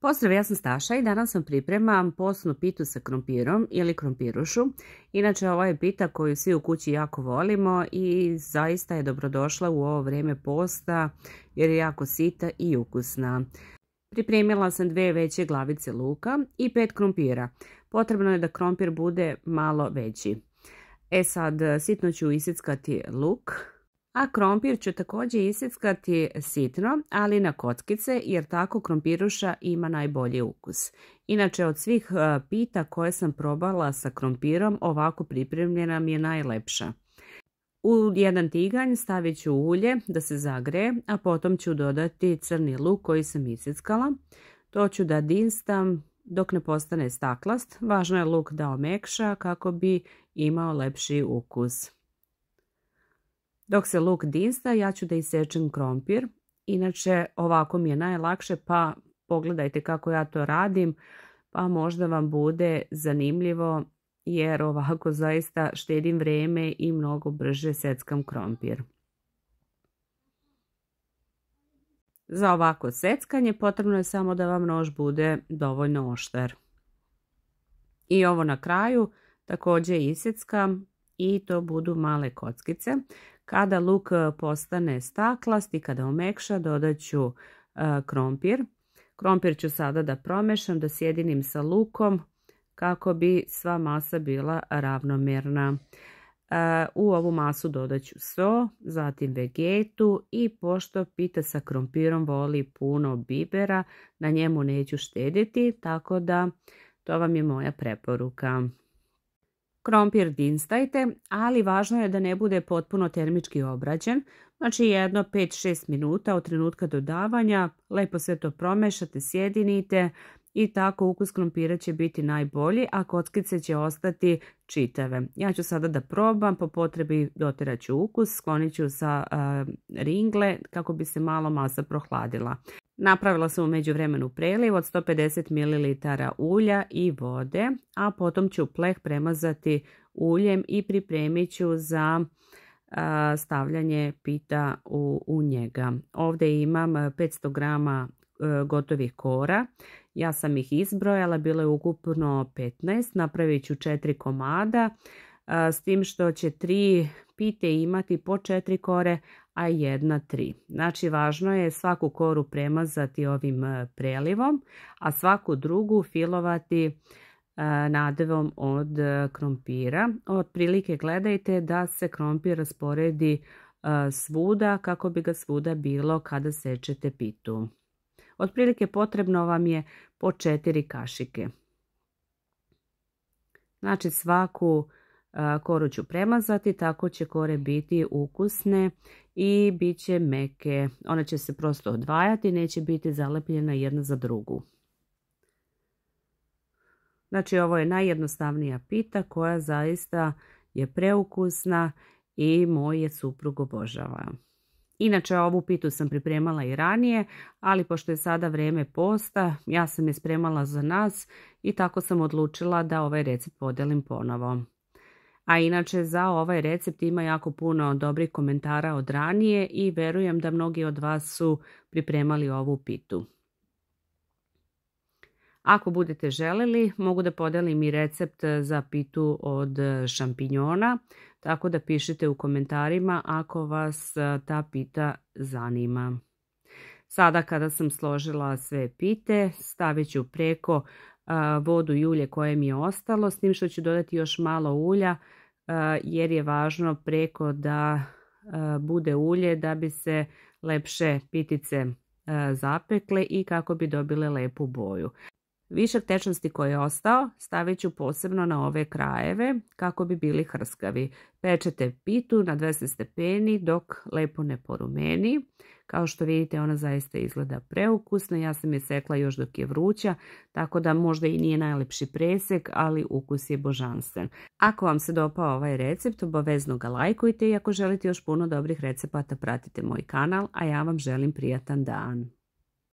Pozdrav, ja sam Staša i danas vam pripremam posnu pitu sa krompirom ili krompirušu. Inače, ovo je pita koju svi u kući jako volimo i zaista je dobrodošla u ovo vrijeme posta jer je jako sita i ukusna. Pripremila sam dve veće glavice luka i pet krompira. Potrebno je da krompir bude malo veći. E sad, sitno ću isickati luk, a krompir ću također isickati sitno, ali na kockice jer tako krompiruša ima najbolji ukus. Inače od svih e, pita koje sam probala sa krompirom ovako pripremljena mi je najlepša. U jedan tiganj stavit ću ulje da se zagreje, a potom ću dodati crni luk koji sam isickala. To ću da dinstam dok ne postane staklast. Važno je luk da omekša kako bi imao lepši ukus. Dok se luk dinsta, ja ću da isečem krompir. Inače, ovako mi je najlakše, pa pogledajte kako ja to radim, pa možda vam bude zanimljivo, jer ovako zaista štedim vrijeme i mnogo brže seckam krompir. Za ovako seckanje potrebno je samo da vam nož bude dovoljno oštar. I ovo na kraju također iseckam i to budu male kockice. Kada luk e, postane staklast i kada omekša dodat ću e, krompir. Krompir ću sada da promešam, da sjedinim sa lukom kako bi sva masa bila ravnomjerna. E, u ovu masu dodat ću so, zatim vegetu i pošto pita sa krompirom voli puno bibera, na njemu neću štediti, tako da to vam je moja preporuka. Krompir dinstajte, ali važno je da ne bude potpuno termički obrađen. Znači jedno 5-6 minuta od trenutka dodavanja, lepo sve to promešate, sjedinite i tako ukus krompira će biti najbolji, a kockice će ostati čitave. Ja ću sada da probam, po potrebi dotirat ću ukus, sklonit ću sa ringle kako bi se malo masa prohladila. Napravila sam u međuvremenu preliv od 150 ml ulja i vode, a potom ću pleh premazati uljem i pripremit ću za stavljanje pita u, njega. Ovdje imam 500 grama e, gotovih kora. Ja sam ih izbrojala, bilo je ukupno 15, napravit ću 4 komada, s tim što će 3 pite imati po 4 kore, a jedna tri. Znači važno je svaku koru premazati ovim e, prelivom, a svaku drugu filovati e, nadevom od e, krompira. Otprilike gledajte da se krompir rasporedi svuda kako bi ga svuda bilo kada sečete pitu. Otprilike potrebno vam je po četiri kašike. Znači svaku koru ću premazati, tako će kore biti ukusne i bit će meke. One će se prosto odvajati, neće biti zalepljena jedna za drugu. Znači ovo je najjednostavnija pita koja zaista je preukusna i moj je suprug obožava. Inače ovu pitu sam pripremala i ranije, ali pošto je sada vrijeme posta, ja sam je spremala za nas i tako sam odlučila da ovaj recept podelim ponovo. A inače za ovaj recept ima jako puno dobrih komentara od ranije i verujem da mnogi od vas su pripremali ovu pitu. Ako budete želeli, mogu da podelim i recept za pitu od šampinjona, tako da pišite u komentarima ako vas ta pita zanima. Sada kada sam složila sve pite, stavit ću preko vodu i ulje koje mi je ostalo, s tim što ću dodati još malo ulja jer je važno preko da bude ulje da bi se lepše pitice zapekle i kako bi dobile lepu boju. Višak tečnosti koji je ostao stavit ću posebno na ove krajeve kako bi bili hrskavi. Pečete pitu na 200 stepeni dok lepo ne porumeni. Kao što vidite ona zaista izgleda preukusna. Ja sam je sekla još dok je vruća, tako da možda i nije najlepši presek, ali ukus je božanstven. Ako vam se dopao ovaj recept, obavezno ga lajkujte i ako želite još puno dobrih recepata pratite moj kanal, a ja vam želim prijatan dan.